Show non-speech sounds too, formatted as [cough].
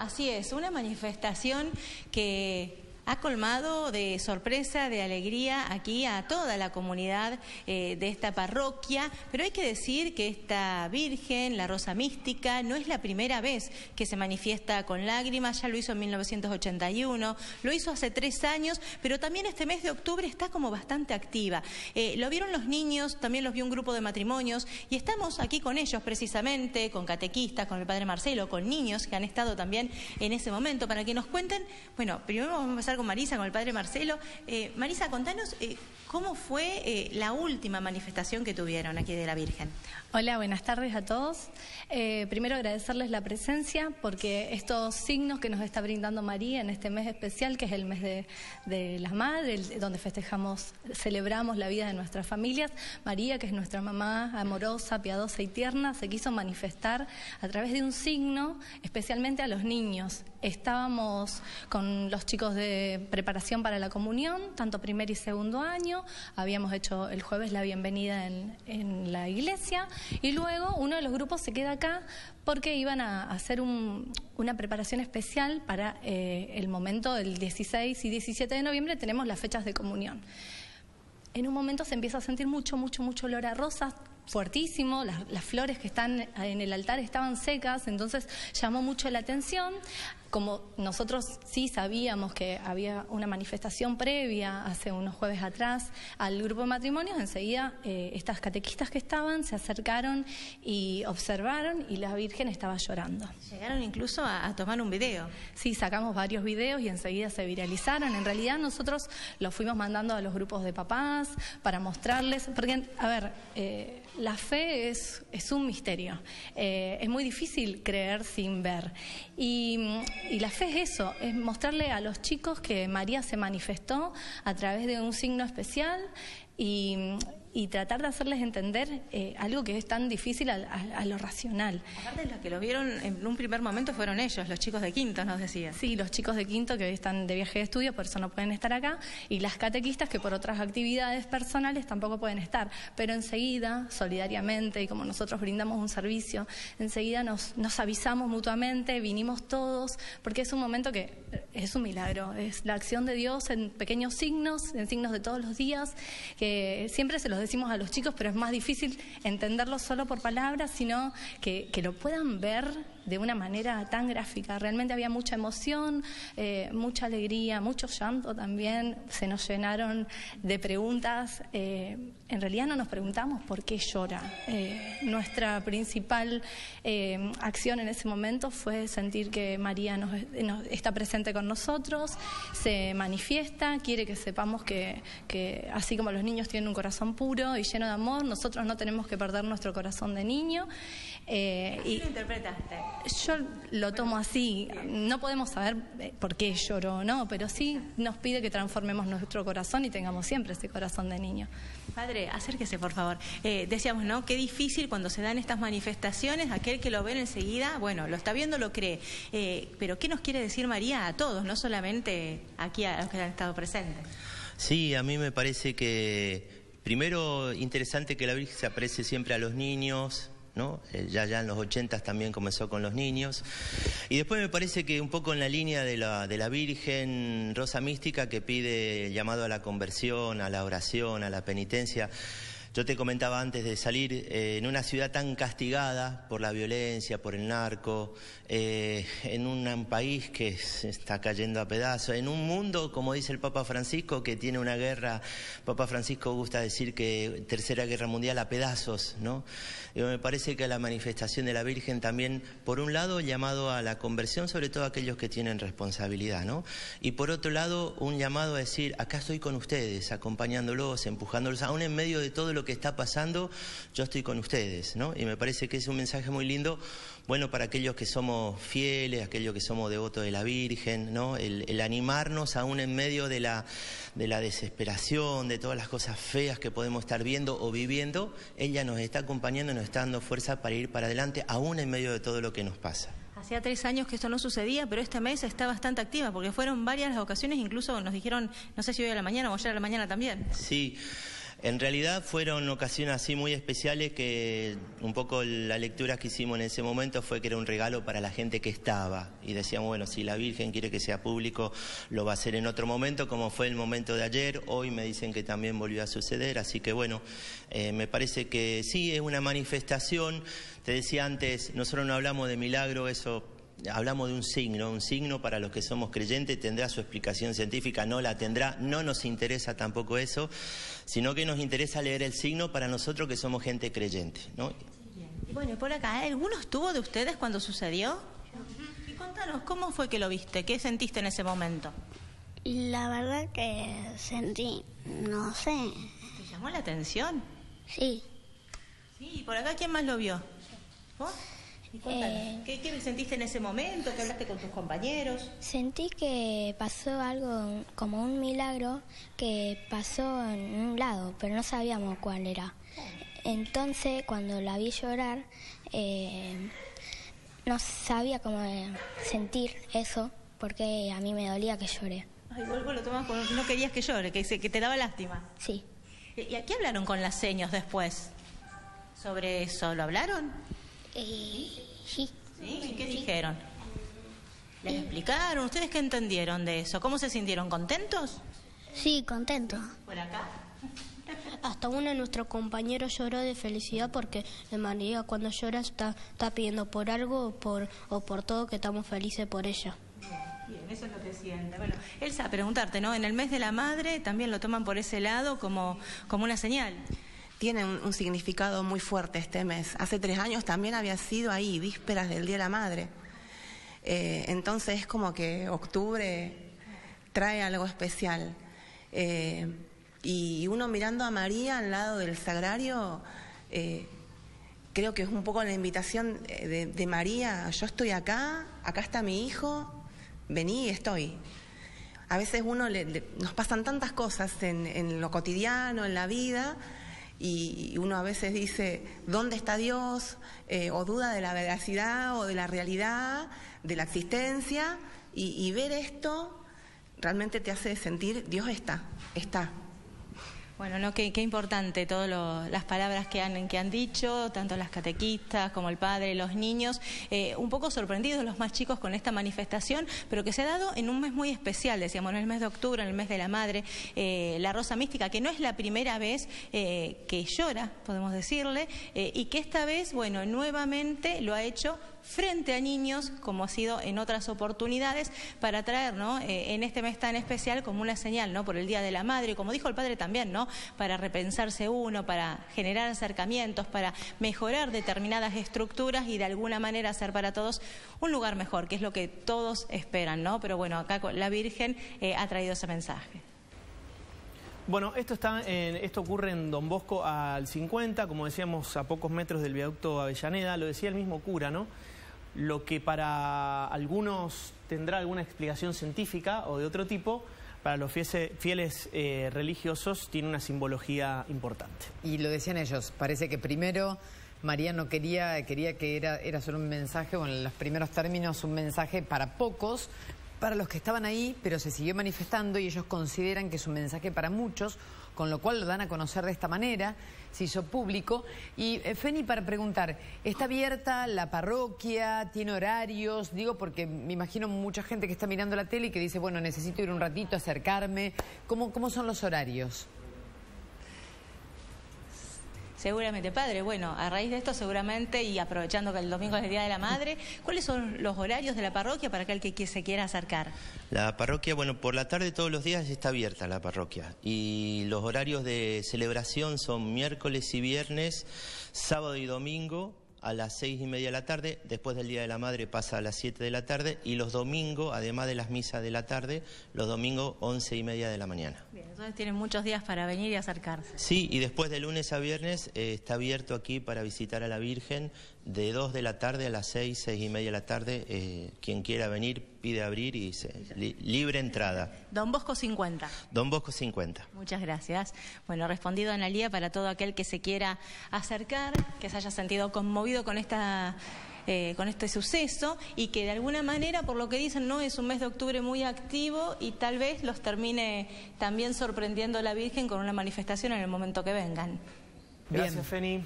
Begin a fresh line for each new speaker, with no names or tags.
Así es, una manifestación que ha colmado de sorpresa, de alegría aquí a toda la comunidad eh, de esta parroquia, pero hay que decir que esta Virgen, la Rosa Mística, no es la primera vez que se manifiesta con lágrimas, ya lo hizo en 1981, lo hizo hace tres años, pero también este mes de octubre está como bastante activa. Eh, lo vieron los niños, también los vio un grupo de matrimonios y estamos aquí con ellos precisamente, con catequistas, con el Padre Marcelo, con niños que han estado también en ese momento, para que nos cuenten, bueno, primero vamos a empezar Marisa, con el padre Marcelo. Eh, Marisa, contanos eh, cómo fue eh, la última manifestación que tuvieron aquí de la Virgen.
Hola, buenas tardes a todos. primero agradecerles la presencia porque estos signos que nos está brindando María en este mes especial, que es el mes de, de la Madre, donde festejamos, celebramos la vida de nuestras familias, María, que es nuestra mamá amorosa, piadosa y tierna, se quiso manifestar a través de un signo, especialmente a los niños. Estábamos con los chicos de preparación para la comunión, tanto primer y segundo año. Habíamos hecho el jueves la bienvenida en, la iglesia y luego uno de los grupos se queda acá porque iban a hacer una preparación especial para eh, el momento del 16 y 17 de noviembre. Tenemos las fechas de comunión. En un momento se empieza a sentir mucho, mucho, mucho olor a rosas, fuertísimo, las, flores que están en el altar estaban secas, entonces llamó mucho la atención. Como nosotros sí sabíamos que había una manifestación previa hace unos jueves atrás al grupo de matrimonios, enseguida eh, estas catequistas que estaban se acercaron y observaron y la Virgen estaba llorando.
Llegaron incluso a, tomar un video.
Sí, sacamos varios videos y enseguida se viralizaron. En realidad nosotros los fuimos mandando a los grupos de papás para mostrarles, porque, a ver, eh, la fe es, es un misterio. Eh, es muy difícil creer sin ver. Y, y, la fe es eso, es mostrarle a los chicos que María se manifestó a través de un signo especial y, y tratar de hacerles entender eh, algo que es tan difícil a, lo racional.
Aparte, los que lo vieron en un primer momento fueron ellos, los chicos de quinto, nos decía.
Sí, los chicos de quinto que hoy están de viaje de estudio, por eso no pueden estar acá, y las catequistas que por otras actividades personales tampoco pueden estar. Pero enseguida, solidariamente, y como nosotros brindamos un servicio, enseguida nos, nos avisamos mutuamente, vinimos todos, porque es un momento que es un milagro, es la acción de Dios en pequeños signos, en signos de todos los días, que siempre se los decimos a los chicos, pero es más difícil entenderlo solo por palabras, sino que, que lo puedan ver de una manera tan gráfica. Realmente había mucha emoción, eh, mucha alegría, mucho llanto también. Se nos llenaron de preguntas. Eh, en realidad no nos preguntamos por qué llora. Eh, nuestra principal acción en ese momento fue sentir que María nos, está presente con nosotros, se manifiesta, quiere que sepamos que, que así como los niños tienen un corazón puro y lleno de amor, nosotros no tenemos que perder nuestro corazón de niño.
y, lo interpretaste?
Yo lo tomo así. No podemos saber eh, por qué lloro o no, pero sí nos pide que transformemos nuestro corazón y tengamos siempre ese corazón de niño.
Padre, acérquese, por favor. Eh, decíamos, ¿no? Qué difícil cuando se dan estas manifestaciones, aquel que lo ve enseguida, bueno, lo está viendo, lo cree. Eh, pero, ¿qué nos quiere decir María a todos, no solamente aquí a los que han estado presentes?
Sí, a mí me parece que, primero, interesante que la Virgen se aprecie siempre a los niños, eh, ya, ya en los 80 también comenzó con los niños. Y después me parece que un poco en la línea de la, de la Virgen Rosa Mística que pide llamado a la conversión, a la oración, a la penitencia. Yo te comentaba antes de salir, eh, en una ciudad tan castigada por la violencia, por el narco, eh, en un país que se está cayendo a pedazos, en un mundo, como dice el Papa Francisco, que tiene una guerra, Papa Francisco gusta decir que tercera guerra mundial a pedazos, ¿no? me parece que la manifestación de la Virgen también, por un lado, llamado a la conversión, sobre todo aquellos que tienen responsabilidad, ¿no? Y por otro lado, un llamado a decir, acá estoy con ustedes, acompañándolos, empujándolos, aún en medio de todo lo que está pasando, yo estoy con ustedes, ¿no? Y me parece que es un mensaje muy lindo, bueno, para aquellos que somos fieles, aquellos que somos devotos de la Virgen, ¿no? El, animarnos aún en medio de la, de la desesperación, de todas las cosas feas que podemos estar viendo o viviendo, ella nos está acompañando y nos está dando fuerza para ir para adelante, aún en medio de todo lo que nos pasa.
Hacía tres años que esto no sucedía, pero esta mesa está bastante activa, porque fueron varias las ocasiones, incluso nos dijeron, no sé si hoy a la mañana o ayer a la mañana también.
Sí. En realidad fueron ocasiones así muy especiales que un poco la lectura que hicimos en ese momento fue que era un regalo para la gente que estaba. Y decíamos, bueno, si la Virgen quiere que sea público, lo va a hacer en otro momento, como fue el momento de ayer. Hoy me dicen que también volvió a suceder, así que bueno, eh, me parece que sí, es una manifestación. Te decía antes, nosotros no hablamos de milagro, eso hablamos de un signo, un signo para los que somos creyentes tendrá su explicación científica, no la tendrá, no nos interesa tampoco eso, sino que nos interesa leer el signo para nosotros que somos gente creyente. ¿no?
Y bueno, por acá, ¿alguno estuvo de ustedes cuando sucedió? Y contanos, ¿cómo fue que lo viste? ¿Qué sentiste en ese momento?
La verdad que sentí, no sé.
¿Te llamó la atención?
Sí.
Sí, ¿y por acá quién más lo vio? ¿Vos? Eh, ¿Qué, ¿Qué sentiste en ese momento? ¿Qué hablaste con tus compañeros?
Sentí que pasó algo como un milagro que pasó en un lado, pero no sabíamos cuál era. Entonces, cuando la vi llorar, eh, no sabía cómo sentir eso, porque a mí me dolía que llore.
Ay, vos, lo tomás como no querías que llore, que, que te daba lástima.
Sí.
¿Y, a qué hablaron con las señas después? ¿Sobre eso lo hablaron?
Eh, sí.
¿Sí? ¿Qué dijeron? ¿Les explicaron? ¿Ustedes qué entendieron de eso? ¿Cómo se sintieron? ¿Contentos?
Sí, contento.
¿Por acá?
Hasta uno de nuestros compañeros lloró de felicidad porque de María cuando llora está, está pidiendo por algo o por, o por todo que estamos felices por ella.
Bien, eso es lo que siente. Bueno, Elsa, preguntarte, ¿no? En el mes de la madre también lo toman por ese lado como, como una señal
tiene un, significado muy fuerte este mes. Hace tres años también había sido ahí, vísperas del Día de la Madre. Eh, entonces es como que octubre trae algo especial. Eh, y uno mirando a María al lado del sagrario, eh, creo que es un poco la invitación de, María, yo estoy acá, acá está mi hijo, vení y estoy. A veces uno nos pasan tantas cosas en lo cotidiano, en la vida, y uno a veces dice, ¿dónde está Dios? Eh, o duda de la veracidad o de la realidad, de la existencia, y ver esto realmente te hace sentir, Dios está, está.
Bueno, no, qué, importante todas las palabras que han, que han dicho, tanto las catequistas como el padre, los niños, eh, un poco sorprendidos los más chicos con esta manifestación, pero que se ha dado en un mes muy especial, decíamos, en el mes de octubre, en el mes de la madre, eh, la Rosa Mística, que no es la primera vez eh, que llora, podemos decirle, y que esta vez, bueno, nuevamente lo ha hecho frente a niños, como ha sido en otras oportunidades, para traer ¿no? Eh, en este mes tan especial como una señal ¿no? por el Día de la Madre, como dijo el padre también, ¿no? para repensarse uno, para generar acercamientos, para mejorar determinadas estructuras y de alguna manera hacer para todos un lugar mejor, que es lo que todos esperan, ¿no? Pero bueno, acá la Virgen eh, ha traído ese mensaje.
Bueno, esto, está en, esto ocurre en Don Bosco al 50, como decíamos, a pocos metros del viaducto Avellaneda, lo decía el mismo cura, ¿no? Lo que para algunos tendrá alguna explicación científica o de otro tipo, para los fieles, eh, religiosos tiene una simbología importante.
Y lo decían ellos, parece que primero María no quería, quería que era, era solo un mensaje, o en los primeros términos un mensaje para pocos, para los que estaban ahí, pero se siguió manifestando y ellos consideran que es un mensaje para muchos, con lo cual lo dan a conocer de esta manera, se hizo público. Y eh, Feni, para preguntar, ¿está abierta la parroquia? ¿Tiene horarios? Digo, porque me imagino mucha gente que está mirando la tele y que dice, bueno, necesito ir un ratito, acercarme. ¿Cómo, cómo son los horarios?
Seguramente, padre. Bueno, a raíz de esto, seguramente, y aprovechando que el domingo es el Día de la Madre, [laughs] ¿cuáles son los horarios de la parroquia para aquel que se quiera acercar?
La parroquia, bueno, por la tarde todos los días está abierta la parroquia. Y los horarios de celebración son miércoles y viernes, sábado y domingo, a las seis y media de la tarde, después del Día de la Madre pasa a las siete de la tarde y los domingos, además de las misas de la tarde, los domingos once y media de la mañana.
Bien, entonces tienen muchos días para venir y acercarse.
Sí, y después de lunes a viernes eh, está abierto aquí para visitar a la Virgen de dos de la tarde a las seis, seis y media de la tarde. Eh, quien quiera venir pide abrir y se, libre entrada.
Don Bosco 50.
Don Bosco 50.
Muchas gracias. Bueno, respondido Analía para todo aquel que se quiera acercar, que se haya sentido conmovido con esta eh, con este suceso y que de alguna manera, por lo que dicen, no es un mes de octubre muy activo y tal vez los termine también sorprendiendo la Virgen con una manifestación en el momento que vengan.
Gracias, Feni.